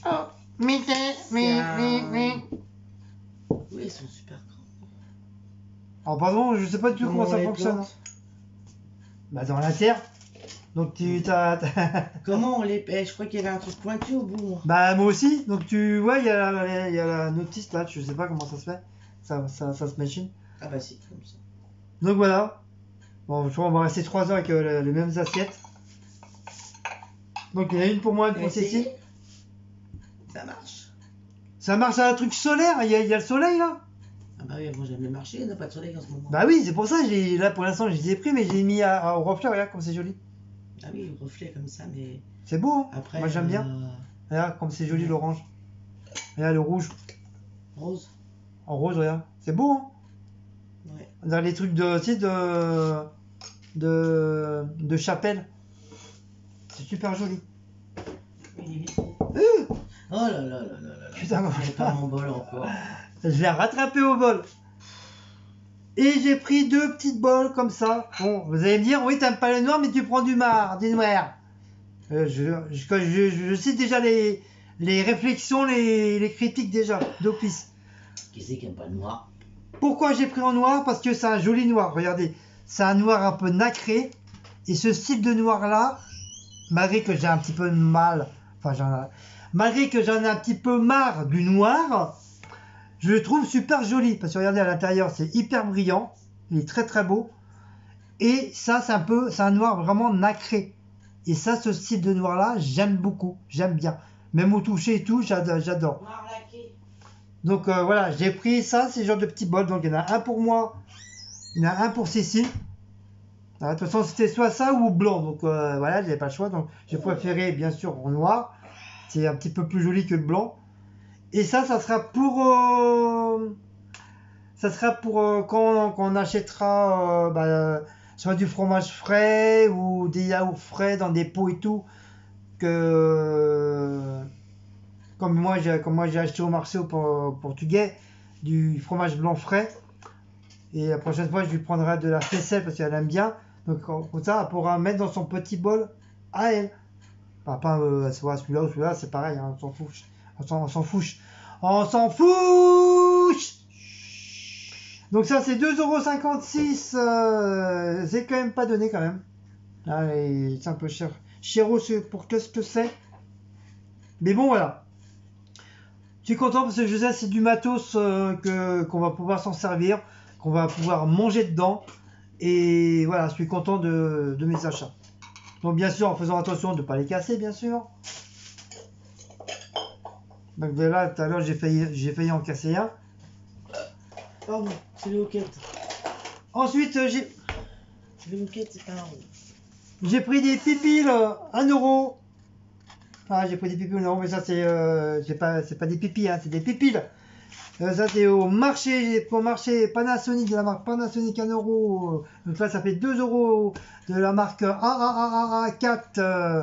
Oh, mais, mais, mais, mais. Oui, ils sont super grands. Alors pardon, je sais pas du tout comment ça fonctionne. plante Bah dans la terre. Donc tu t'as. t'as- Comment on les. Eh, je crois qu'il y avait un truc pointu au bout. moi. bah moi aussi. Donc tu vois, il y, a la- y a la notice là, je sais pas comment ça se fait. Ça, ça, ça se machine. Ah, bah, si, comme ça. Donc voilà. Bon, je crois qu'on va rester 3 heures avec euh, les, mêmes assiettes. Donc il y en a une pour moi, une pour Cécile. Ça marche. Ça marche à un truc solaire, il y, a, il y a le soleil là. Ah, bah, oui, moi, jamais marché, il n'y a pas de soleil en ce moment. Bah oui, c'est pour ça, j'ai- là pour l'instant je les ai pris, mais je les ai mis à, à- au reflet, regarde comme c'est joli. Ah, oui, le reflet comme ça, mais. C'est beau, hein Après. Moi j'aime bien. euh, Regarde comme c'est joli l'orange. Regarde le rouge. Rose. En rose, regarde. C'est beau, hein Ouais. Dans les trucs de, tu sais, de, de, de chapelle. C'est super joli. Il est vite. Euh, Oh là là là là là là. Putain, J'ai pas mon bol encore. je l'ai rattrapé au vol. Et j'ai pris deux petites bols comme ça. Bon, vous allez me dire, oui, t'aimes pas le noir, mais tu prends du mar, du noir. Euh, je, je, je, je- déjà les, les réflexions, les, les critiques déjà, d'office. Qui c'est qui aime pas le noir? Pourquoi j'ai pris en noir? Parce que c'est un joli noir. Regardez, c'est un noir un peu nacré. Et ce style de noir là, malgré que j'ai un petit peu mal, enfin j'en malgré que j'en ai un petit peu marre du noir, je le trouve super joli. Parce que regardez à l'intérieur, c'est hyper brillant. Il est très très beau. Et ça, c'est un peu, c'est un noir vraiment nacré. Et ça, ce style de noir là, j'aime beaucoup. J'aime bien. Même au toucher et tout, j'ado- j'adore. Donc euh, voilà, j'ai pris ça, ces genres de petits bols. Donc il y en a un pour moi, il y en a un pour Cécile. Ah, De toute façon, c'était soit ça ou blanc. Donc euh, voilà, j'avais pas le choix. Donc j'ai préféré bien sûr en noir. C'est un petit peu plus joli que le blanc. Et ça, ça sera pour. euh, ça sera pour euh, quand, on, achètera euh, bah, soit du fromage frais ou des yaourts frais dans des pots et tout. Que comme moi j'ai comme moi j'ai acheté au marché au Por- portugais du fromage blanc frais. Et la prochaine fois je lui prendrai de la faisselle parce qu'elle aime bien. Donc comme ça elle pourra mettre dans son petit bol à elle. Enfin, pas euh, celui-là ou celui-là, c'est pareil, hein, on s'en fout. On s'en- fouche. On s'en fouche Donc ça c'est 2,56€. Euh, c'est quand même pas donné quand même. Ah, c'est un peu cher. Chéro pour qu'est-ce que c'est? Mais bon voilà. Je suis content parce que je sais c'est du matos euh, que qu'on va pouvoir s'en servir, qu'on va pouvoir manger dedans. Et voilà, je suis content de, de mes achats. Donc bien sûr en faisant attention de ne pas les casser bien sûr. Donc de là tout à l'heure j'ai failli, j'ai failli en casser un. Pardon, c'est les hoquettes. Ensuite euh, j'ai, Les hoquettes, c'est pas j'ai pris des pipiles euh, 1 euro. Ah j'ai pris des 1 euro mais ça c'est euh, pas, pas des pipis hein, c'est des pipiles. Euh, ça c'est au marché, au marché Panasonic de la marque Panasonic 1 euro. Donc là ça fait 2 euros de la marque AAAA4. euh.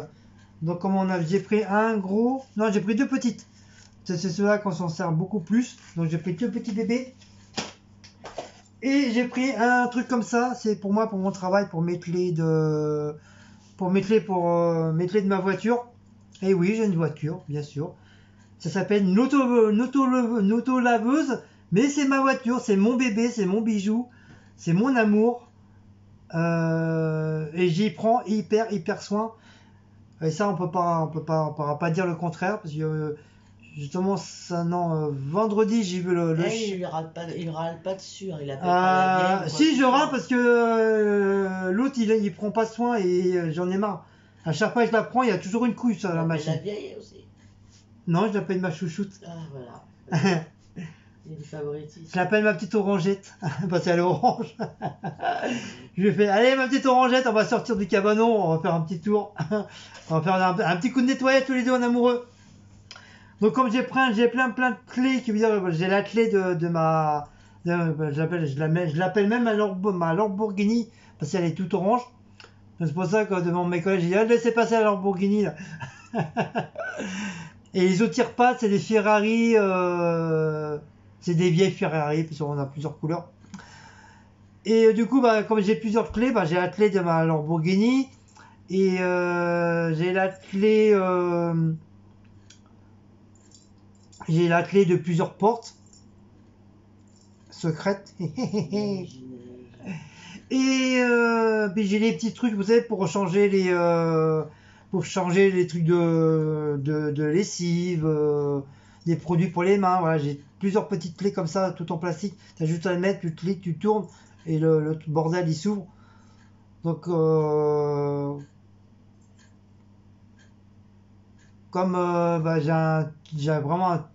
Donc comme on a, j'ai pris un gros, non j'ai pris deux petites. C'est c'est ceux-là qu'on s'en sert beaucoup plus. Donc j'ai pris deux petits bébés. Et j'ai pris un truc comme ça, c'est pour moi, pour mon travail, pour mes clés de, pour mes clés pour euh, mes clés de ma voiture. Et oui, j'ai une voiture, bien sûr. Ça s'appelle une auto, une auto, une auto-laveuse, mais c'est ma voiture, c'est mon bébé, c'est mon bijou, c'est mon amour. Euh, et j'y prends hyper, hyper soin. Et ça, on peut pas, on peut pas, on pourra pas dire le contraire, parce que justement, ça, non, euh, vendredi, j'ai vu le, le Eh, il râle pas, il râle pas dessus, hein, il euh, pas la vieille. quoi si je râle parce que euh, l'autre il, il prend pas soin et j'en ai marre. À chaque fois que je la prends, il y a toujours une couille sur la machine. la vieille aussi. Non, je l'appelle ma chouchoute. Ah, voilà. Il y a du favoritisme. Je l'appelle ma petite orangette parce qu'elle est orange. je lui fais allez ma petite orangette, on va sortir du cabanon, on va faire un petit tour. on va faire un, un petit coup de nettoyage tous les deux en amoureux. Donc comme j'ai plein, j'ai plein plein de clés, qui veut dire j'ai la clé de, de ma, de- je l'appelle, même ma Lamborghini parce qu'elle est toute orange. C'est pour ça que devant mes collègues, j'ai dit ah, laissez passer la Lamborghini là. Et les autres tire pas, c'est des Ferrari, euh, c'est des vieilles Ferrari, parce qu'on a plusieurs couleurs. Et euh, du coup, bah, comme j'ai plusieurs clés, bah, j'ai la clé de ma Lamborghini et euh, j'ai la clé, j'ai la clé de plusieurs portes secrètes. Et euh, puis j'ai les petits trucs, vous savez, pour changer les, euh, pour changer les trucs de, de, lessive, euh, des produits pour les mains. Voilà, j'ai plusieurs petites clés comme ça, tout en plastique. T'as juste à le mettre, tu cliques, tu tournes et le, bordel il s'ouvre. Donc, euh, comme bah, j'ai vraiment un-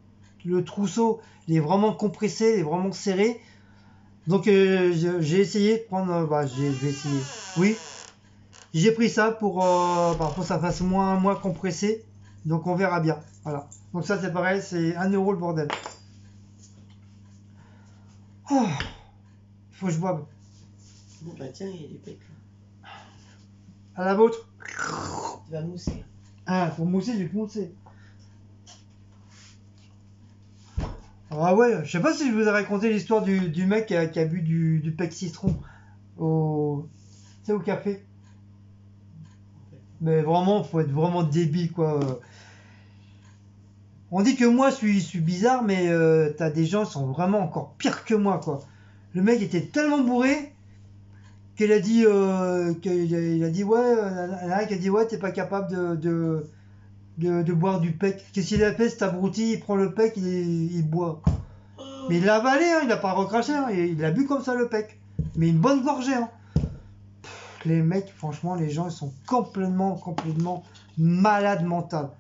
le trousseau, il est vraiment compressé, il est vraiment serré. Donc euh, je- j'ai essayé de prendre, euh, bah, j'ai je vais essayer. Oui, j'ai pris ça pour, euh, bah, pour que ça fasse moins, moins compressé. Donc on verra bien. Voilà. Donc ça c'est pareil, c'est 1 euro le bordel. Oh, il faut que je boive. Bon, bah tiens, il y a pec. là. À la vôtre. Tu vas mousser. Ah, pour mousser, j'ai moussé. Ah ouais, je sais pas si je vous ai raconté l'histoire du, mec qui a, bu du, du pec citron au, café. Mais vraiment, faut être vraiment débile, quoi. On dit que moi, je suis, bizarre, mais euh, t'as des gens qui sont vraiment encore pires que moi, quoi. Le mec était tellement bourré qu'il a dit, euh, qu'il a, dit ouais, euh, a dit ouais, t'es pas capable de, de, boire du pec. Qu'est-ce qu'il a fait, cet abruti? Il prend le pec, il, il boit. Mais il l'a avalé, hein, il a pas recraché, hein, il, il a bu comme ça le pec. Mais une bonne gorgée. Hein. Les mecs, franchement, les gens, ils sont complètement, complètement malades mental.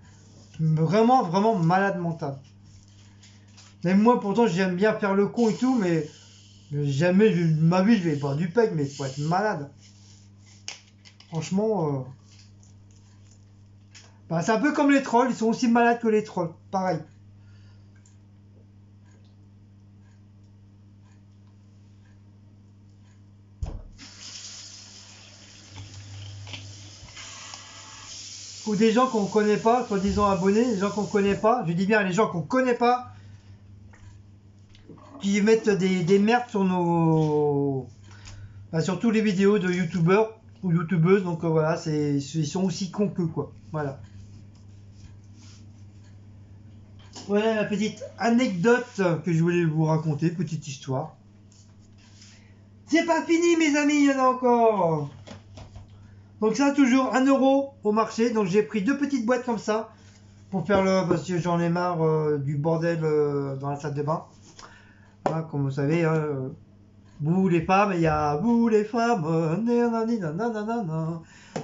Vraiment, vraiment malades mental. Même moi, pourtant, j'aime bien faire le con et tout, mais mais jamais ma vie, je vais boire du pec, mais faut être malade. Franchement, euh, c'est un peu comme les trolls, ils sont aussi malades que les trolls, pareil. Ou des gens qu'on ne connaît pas, soi-disant abonnés, des gens qu'on connaît pas, je dis bien les gens qu'on ne connaît pas, qui mettent des, merdes sur nos. Sur tous les vidéos de youtubeurs ou youtubeuses, donc euh, voilà, ils sont aussi cons que quoi. Voilà. Voilà la petite anecdote que je voulais vous raconter, petite histoire. C'est pas fini mes amis, il y en a encore Donc ça toujours 1 euro au marché, donc j'ai pris deux petites boîtes comme ça pour faire le... parce que j'en ai marre euh, du bordel euh, dans la salle de bain. Comme vous savez, hein, euh, vous les femmes, il y a vous les femmes,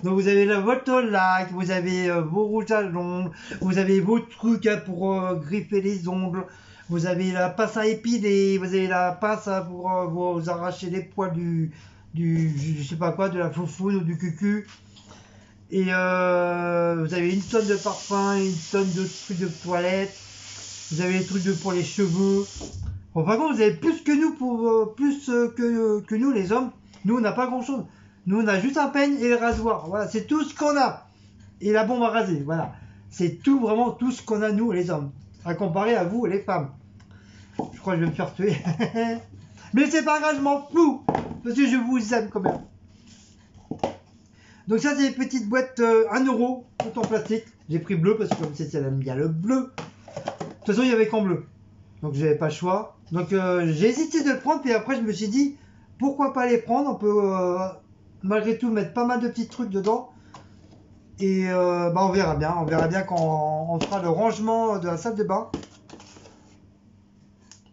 donc vous avez la votre lac, vous avez euh, vos rouges à l'ongles, vous avez vos trucs hein, pour euh, griffer les ongles, vous avez la pince à épiler, vous avez la pince à- pour euh, vous arracher les poils du, du, je sais pas quoi, de la foufoune ou du cucu. Et vous avez une tonne de parfum, une tonne de trucs de toilette, vous avez les trucs pour les cheveux. Bon, par contre, vous avez plus que nous, pour, euh, plus euh, que, que nous les hommes. Nous, on n'a pas grand chose. Nous, on a juste un peigne et le rasoir. Voilà, c'est tout ce qu'on a. Et la bombe à raser, voilà. C'est tout, vraiment tout ce qu'on a, nous, les hommes. À comparer à vous, les femmes. Je crois que je vais me faire tuer. Mais c'est pas grave, je m'en fous. Parce que je vous aime quand même. Donc ça, c'est des petites boîtes euh, 1 euro, tout en plastique. J'ai pris bleu parce que comme c'est elle aime bien le bleu. De toute façon, il y avait qu'en bleu. Donc j'avais pas le choix. Donc euh, j'ai hésité de le prendre, puis après je me suis dit, pourquoi pas les prendre? On peut euh, malgré tout mettre pas mal de petits trucs dedans. Et euh, bah on verra bien, on verra bien quand on fera le rangement de la salle de bain.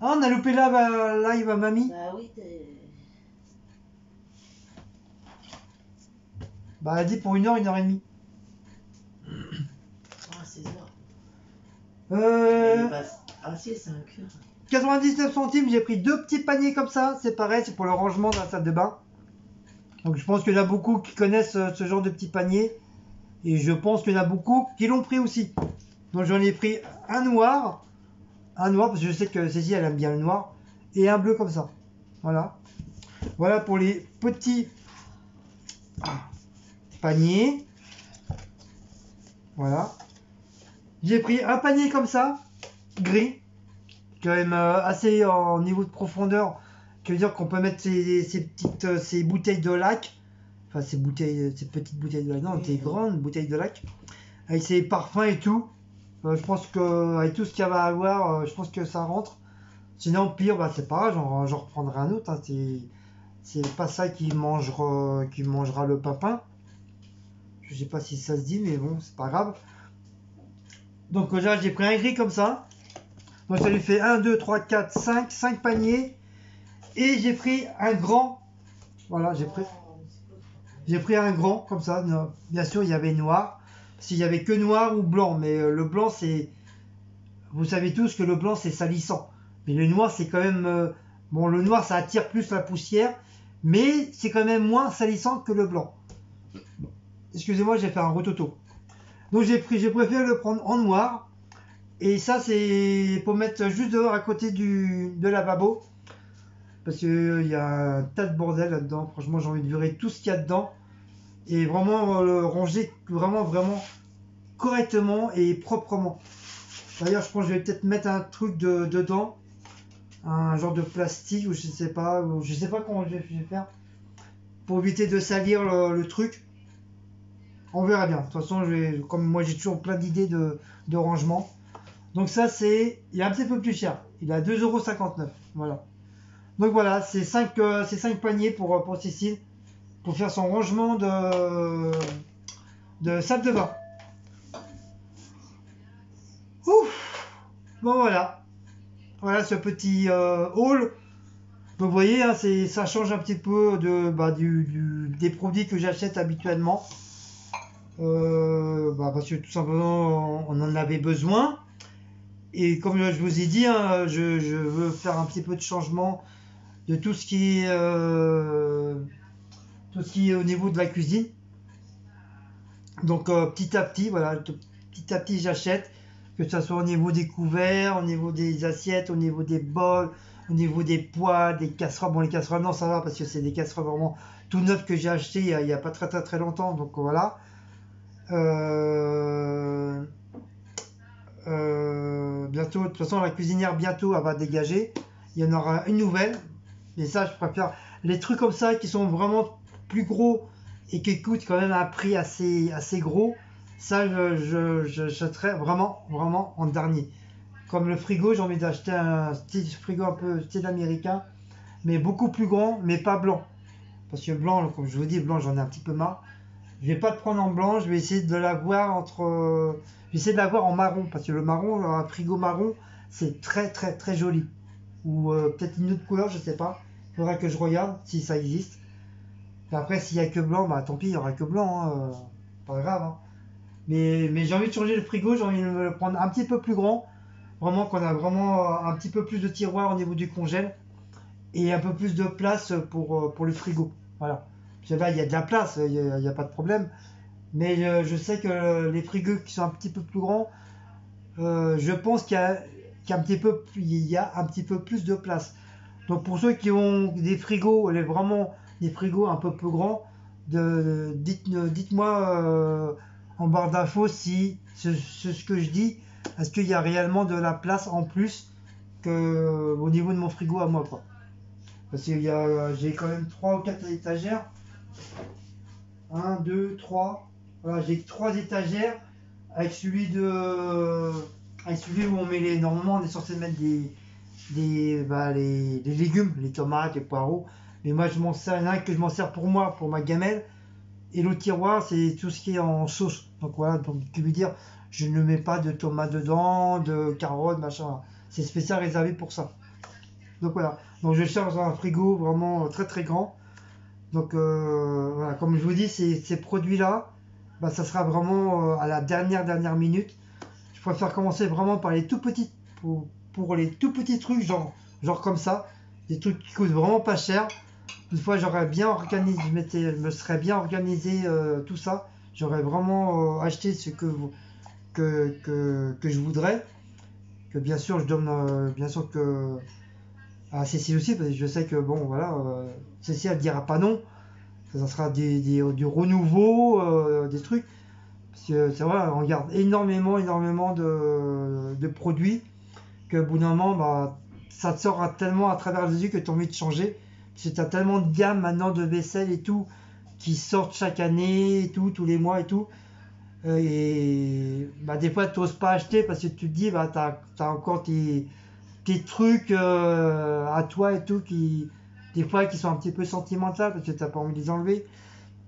Ah, on a loupé là, bah, live à mamie. Bah oui, t'es. Bah elle dit pour une heure, une heure et demie. Ah, 16 heures. Euh, Ah, si, 5 heures. 99 centimes, j'ai pris deux petits paniers comme ça, c'est pareil, c'est pour le rangement de la salle de bain. Donc je pense qu'il y en a beaucoup qui connaissent euh, ce genre de petits paniers. Et je pense qu'il y en a beaucoup qui l'ont pris aussi. Donc j'en ai pris un noir, un noir, parce que je sais que Cécile elle aime bien le noir, et un bleu comme ça. Voilà. Voilà pour les petits paniers. Voilà. J'ai pris un panier comme ça, gris, quand même euh, assez en niveau de profondeur, veut dire qu'on peut mettre ces, ces petites euh, ces bouteilles de lac, enfin ces bouteilles, ces petites bouteilles de lac, non, des grandes bouteilles de lac, avec ses parfums et tout. Euh, je pense que avec tout ce qu'il y a à avoir, euh, je pense que ça rentre. Sinon, pire, bah, c'est pas grave, j'en, reprendrai un autre. hein, c'est, pas ça qui mangera, qui mangera le papin. Je sais pas si ça se dit, mais bon, c'est pas grave. Donc euh, là, j'ai pris un gris comme ça. Donc ça lui fait 1, 2, 3, 4, 5, 5 paniers. Et j'ai pris un grand. Voilà, j'ai pris, j'ai pris un grand comme ça. Bien sûr, il y avait noir. S'il y avait que noir ou blanc, mais euh, le blanc c'est. Vous savez tous que le blanc c'est salissant. Mais le noir c'est quand même. euh, Bon, le noir ça attire plus la poussière, mais c'est quand même moins salissant que le blanc. Excusez-moi, j'ai fait un rototo. Donc j'ai pris, j'ai préféré le prendre en noir. Et ça c'est pour mettre juste dehors à côté du de lavabo. Parce qu'il y a un tas de bordel là-dedans. Franchement, j'ai envie de virer tout ce qu'il y a dedans. Et vraiment euh, le ranger vraiment, vraiment correctement et proprement. D'ailleurs, je pense que je vais peut-être mettre un truc de, dedans. Un genre de plastique ou je sais pas. Ou je sais pas comment je vais, faire. Pour éviter de salir le, le truc. On verra bien. De toute façon, comme moi j'ai toujours plein d'idées de, de rangement. Donc ça, c'est... Il est un petit peu plus cher. Il est à 2,59€. Voilà. Donc voilà, c'est 5, c'est cinq paniers pour, euh, pour Cécile. Pour faire son rangement de, de salle de bain. Ouf Bon voilà. Voilà ce petit euh, haul. Vous voyez, hein, ça change un petit peu de, bah, des produits que j'achète habituellement. Euh, bah, parce que tout simplement on en avait besoin. Et comme je vous ai dit, hein, je, je veux faire un petit peu de changement de tout ce qui est, euh, tout ce qui est au niveau de la cuisine. Donc euh, petit à petit, voilà, petit à petit j'achète, que ce soit au niveau des couverts, au niveau des assiettes, au niveau des bols, au niveau des poêles, des casseroles. Bon les casseroles non ça va parce que c'est des casseroles vraiment tout neufs que j'ai acheté il y a, a pas très très très longtemps, donc voilà. Euh, euh, bientôt, de toute façon, la cuisinière bientôt elle va dégager. Il y en aura une nouvelle. Et ça, je préfère les trucs comme ça qui sont vraiment plus gros et qui coûtent quand même un prix assez, assez gros. Ça, je, je, vraiment, vraiment en dernier. Comme le frigo, j'ai envie d'acheter un style frigo un peu style américain, mais beaucoup plus grand, mais pas blanc. Parce que blanc, comme je vous dis, blanc, j'en ai un petit peu marre. Je vais pas le prendre en blanc, je vais essayer de l'avoir entre. je vais essayer de l'avoir en marron, parce que le marron, un frigo marron, c'est très très très joli. Ou euh, peut-être une autre couleur, je sais pas. Il faudra que je regarde si ça existe. après, s'il y a que blanc, bah tant pis, il y aura que blanc, hein, euh, pas grave. Hein. Mais, mais j'ai envie de changer le frigo, j'ai envie de le prendre un petit peu plus grand. Vraiment qu'on a vraiment euh, un petit peu plus de tiroirs au niveau du congèle. Et un peu plus de place pour, pour le frigo. Voilà il y a de la place, il n'y a, pas de problème. Mais euh, je sais que les frigos qui sont un petit peu plus grands, euh, je pense qu'il y, a, un petit peu, il y a un petit peu plus de place. Donc pour ceux qui ont des frigos, les, vraiment des frigos un peu plus grands, de, dites, moi euh, en barre d'infos si ce, ce, que je dis, est-ce qu'il y a réellement de la place en plus que au niveau de mon frigo à moi quoi? Parce que j'ai quand même 3 ou 4 étagères 1, 2, 3. Voilà, j'ai trois étagères avec celui de. Avec celui où on met les. Normalement, on est censé mettre des. Des, bah, légumes, les tomates, les poireaux. Mais moi, je m'en sers. Il un que je m'en sers pour moi, pour ma gamelle. Et l'autre tiroir, c'est tout ce qui est en sauce. Donc voilà, donc tu dire, je ne mets pas de tomates dedans, de carottes, machin. C'est spécial réservé pour ça. Donc voilà. Donc je cherche un frigo vraiment très très grand. Donc euh, voilà, comme je vous dis, ces, produits-là, bah, ça sera vraiment euh, à la dernière dernière minute. Je préfère commencer vraiment par les tout petits pour, les tout petits trucs genre genre comme ça, des trucs qui coûtent vraiment pas cher. Une fois j'aurais bien organisé, je, me serais bien organisé euh, tout ça, j'aurais vraiment acheté ce que, que, que, que, je voudrais. Que bien sûr je donne bien sûr que à Cécile aussi, parce que je sais que bon voilà, euh, Cécile elle dira pas non, ça sera des, du renouveau, euh, des trucs. Parce que c'est vrai, on garde énormément, énormément de, produits que bout d'un moment, bah, ça te sort tellement à travers les yeux que tu as envie de changer. Parce que tu as tellement de gamme maintenant de vaisselle et tout qui sortent chaque année et tout, tous les mois et tout. Euh, et bah, des fois, tu n'oses pas acheter parce que tu te dis, bah, tu as, encore tes, des trucs euh, à toi et tout qui des fois qui sont un petit peu sentimentales parce que t'as pas envie de les enlever.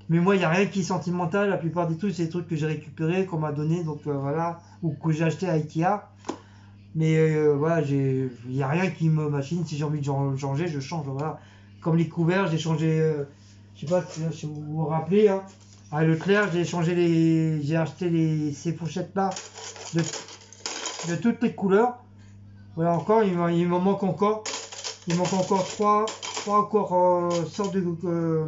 Mais moi il n'y a rien qui est sentimental. La plupart des trucs c'est des trucs que j'ai récupérés qu'on m'a donné donc euh, voilà. Ou que j'ai acheté à Ikea. Mais euh, voilà il n'y a rien qui me machine. Si j'ai envie de changer je change voilà. Comme les couverts j'ai changé je sais pas si vous vous rappelez hein. à Leclerc j'ai changé les j'ai acheté les ces fourchettes là de, de toutes les couleurs voilà encore, il, il me manque encore. Il manque encore trois, trois encore euh, sortes de, euh,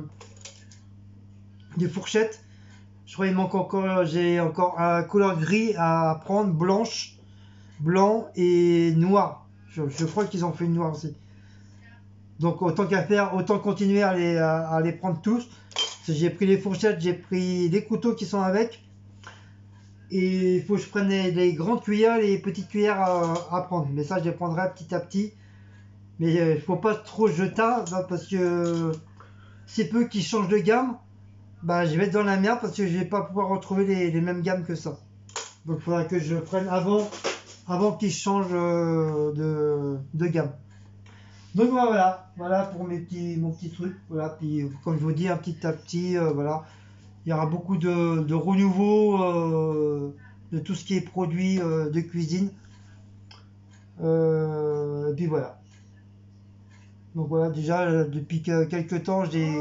fourchettes. Je crois qu'il manque encore, j'ai encore un couleur gris à prendre, blanche, blanc et noir. Je, crois qu'ils ont fait une noire aussi. Donc autant qu'à faire, autant continuer à les, à les prendre tous. J'ai pris les fourchettes, j'ai pris les couteaux qui sont avec. Et il faut que je prenne les, grandes cuillères les petites cuillères à, prendre. Mais ça, je les prendrai petit à petit. Mais il euh, ne faut pas trop jeter bah, parce que c'est peu qui changent de gamme. Bah, je vais être dans la merde parce que je vais pas pouvoir retrouver les, mêmes gammes que ça. Donc il faudra que je prenne avant, avant qu'ils changent euh, de, de, gamme. Donc voilà, voilà pour mes petits, mon petit truc. Voilà, puis comme je vous dis, un petit à petit, euh, voilà il y aura beaucoup de, renouveau euh, de tout ce qui est produit euh, de cuisine. Euh, et puis voilà. Donc voilà, déjà depuis quelques temps, j'ai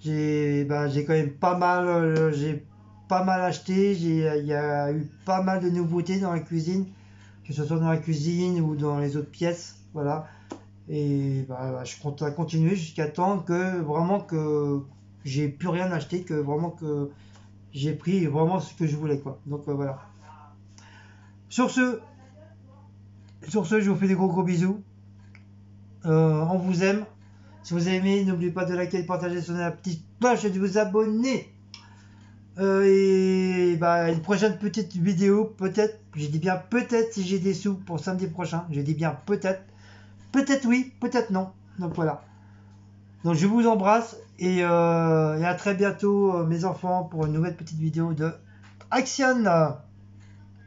j'ai bah, j'ai quand même pas mal j'ai pas mal acheté. Il y a eu pas mal de nouveautés dans la cuisine, que ce soit dans la cuisine ou dans les autres pièces. Voilà. Et bah je compte continuer jusqu'à temps que vraiment que j'ai plus rien acheté que vraiment que j'ai pris vraiment ce que je voulais quoi. Donc euh, voilà. Sur ce, sur ce, je vous fais des gros gros bisous. Euh, on vous aime. Si vous avez aimé, n'oubliez pas de liker, de partager, sonner la petite cloche et de vous abonner. Euh, et bah, une prochaine petite vidéo, peut-être, je dis bien peut-être si j'ai des sous pour samedi prochain, je dis bien peut-être, peut-être oui, peut-être non. Donc voilà. Donc je vous embrasse euh, et, à très bientôt, euh, mes enfants, pour une nouvelle petite vidéo de Action.